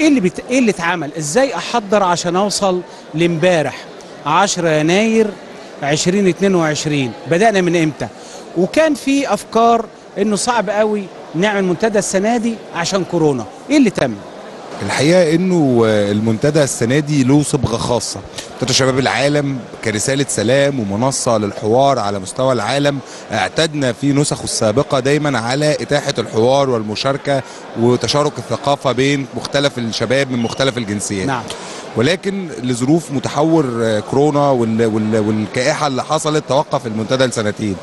إيه اللي بت... إيه اللي اتعمل؟ إزاي أحضر عشان أوصل لإمبارح؟ 10 يناير 2022 بدأنا من إمتى؟ وكان في أفكار إنه صعب قوي نعمل منتدى السنة دي عشان كورونا. إيه اللي تم؟ الحقيقة إنه المنتدى السنة دي له صبغة خاصة. منتدى شباب العالم كرسالة سلام ومنصة للحوار على مستوى العالم. اعتدنا في نسخه السابقة دايما على إتاحة الحوار والمشاركة وتشارك الثقافة بين مختلف الشباب من مختلف الجنسيات. نعم. ولكن لظروف متحور كورونا وال وال والكائحة اللي حصلت توقف المنتدى لسنتين.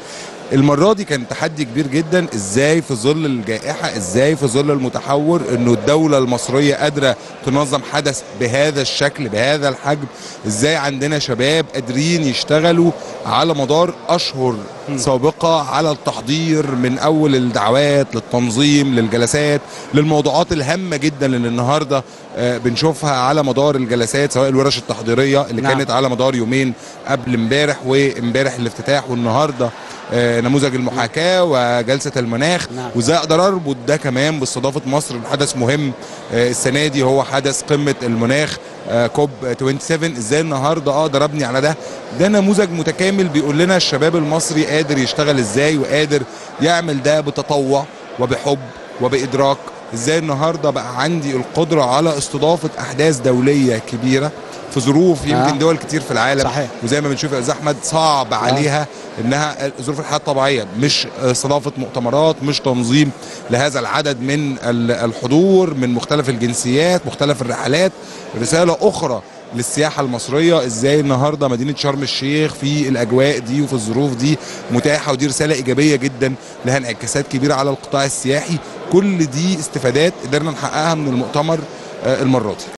المرة دي كان تحدي كبير جدا. إزاي في ظل الجائحة إزاي في ظل المتحور إنه الدولة المصرية قادرة تنظم حدث بهذا الشكل بهذا الحجم؟ إزاي عندنا شباب قادرين يشتغلوا على مدار أشهر سابقة على التحضير من أول الدعوات للتنظيم للجلسات للموضوعات الهامة جدا اللي النهارده بنشوفها على مدار الجلسات سواء الورش التحضيرية اللي نعم. كانت على مدار يومين قبل امبارح وامبارح الافتتاح والنهاردة نموذج المحاكاة وجلسة المناخ نعم. وازاي أقدر أربط ده كمان باستضافة مصر لحدث مهم السنة دي هو حدث قمة المناخ كوب 27 إزاي النهارده أقدر أبني على ده ده نموذج متكامل بيقول لنا الشباب المصري قادر يشتغل إزاي وقادر يعمل ده بتطوع وبحب وبإدراك إزاي النهارده بقى عندي القدرة على استضافة أحداث دولية كبيرة في ظروف يمكن آه. دول كتير في العالم صحيح. وزي ما بنشوف يا أستاذ أحمد صعب عليها إنها ظروف الحياة الطبيعيه مش استضافة مؤتمرات مش تنظيم لهذا العدد من الحضور من مختلف الجنسيات مختلف الرحلات رسالة أخرى للسياحة المصرية. إزاي النهاردة مدينة شرم الشيخ في الأجواء دي وفي الظروف دي متاحة ودي رسالة إيجابية جدا لها انعكاسات كبيرة على القطاع السياحي. كل دي استفادات قدرنا نحققها من المؤتمر المرة دي.